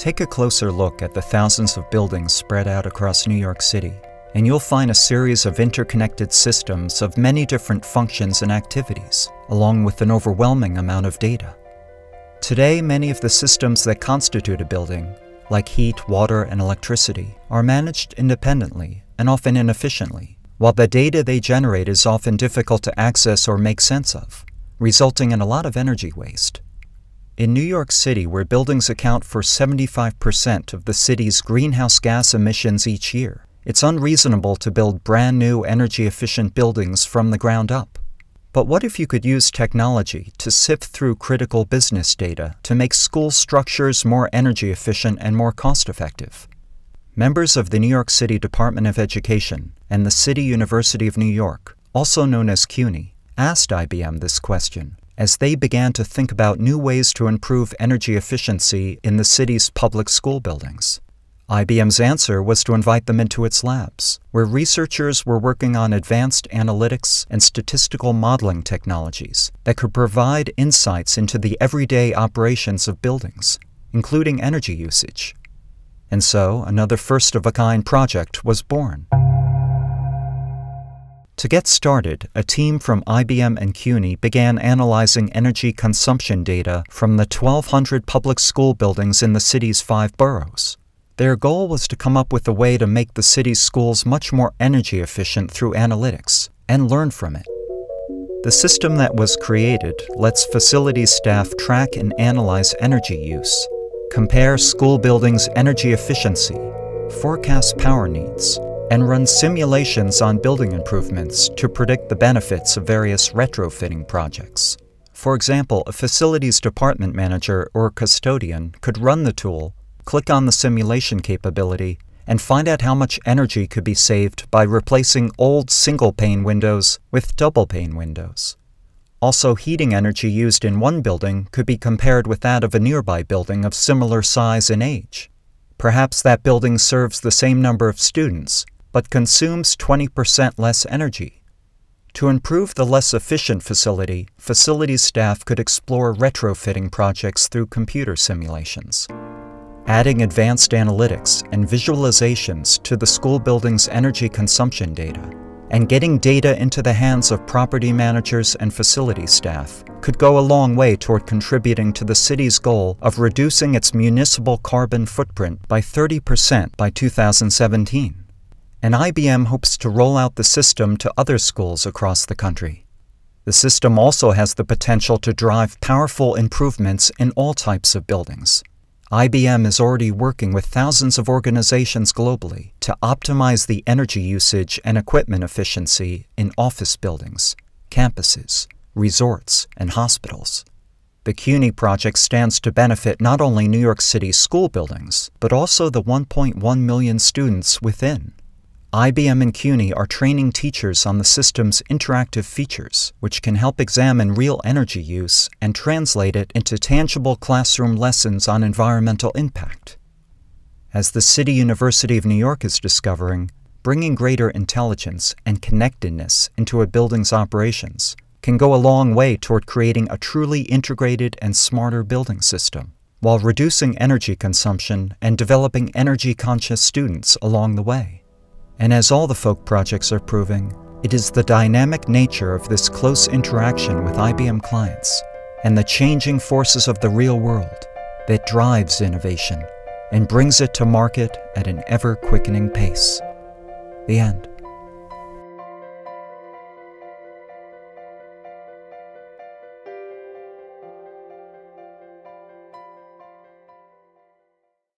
Take a closer look at the thousands of buildings spread out across New York City, and you'll find a series of interconnected systems of many different functions and activities, along with an overwhelming amount of data. Today, many of the systems that constitute a building, like heat, water, and electricity, are managed independently and often inefficiently, while the data they generate is often difficult to access or make sense of, resulting in a lot of energy waste. In New York City, where buildings account for 75% of the city's greenhouse gas emissions each year, it's unreasonable to build brand new energy efficient buildings from the ground up. But what if you could use technology to sift through critical business data to make school structures more energy efficient and more cost effective? Members of the New York City Department of Education and the City University of New York, also known as CUNY, asked IBM this question as they began to think about new ways to improve energy efficiency in the city's public school buildings. IBM's answer was to invite them into its labs, where researchers were working on advanced analytics and statistical modeling technologies that could provide insights into the everyday operations of buildings, including energy usage. And so, another first of a kind project was born. To get started, a team from IBM and CUNY began analyzing energy consumption data from the 1,200 public school buildings in the city's five boroughs. Their goal was to come up with a way to make the city's schools much more energy efficient through analytics and learn from it. The system that was created lets facilities staff track and analyze energy use, compare school buildings' energy efficiency, forecast power needs, and run simulations on building improvements to predict the benefits of various retrofitting projects. For example, a facilities department manager or custodian could run the tool, click on the simulation capability, and find out how much energy could be saved by replacing old single pane windows with double pane windows. Also, heating energy used in one building could be compared with that of a nearby building of similar size and age. Perhaps that building serves the same number of students, but consumes 20% less energy. To improve the less efficient facility, facilities staff could explore retrofitting projects through computer simulations. Adding advanced analytics and visualizations to the school building's energy consumption data and getting data into the hands of property managers and facility staff could go a long way toward contributing to the city's goal of reducing its municipal carbon footprint by 30% by 2017 and IBM hopes to roll out the system to other schools across the country. The system also has the potential to drive powerful improvements in all types of buildings. IBM is already working with thousands of organizations globally to optimize the energy usage and equipment efficiency in office buildings, campuses, resorts, and hospitals. The CUNY project stands to benefit not only New York City school buildings, but also the 1.1 million students within. IBM and CUNY are training teachers on the system's interactive features, which can help examine real energy use and translate it into tangible classroom lessons on environmental impact. As the City University of New York is discovering, bringing greater intelligence and connectedness into a building's operations can go a long way toward creating a truly integrated and smarter building system, while reducing energy consumption and developing energy conscious students along the way. And as all the FOAK projects are proving, it is the dynamic nature of this close interaction with IBM clients and the changing forces of the real world that drives innovation and brings it to market at an ever quickening pace. The end.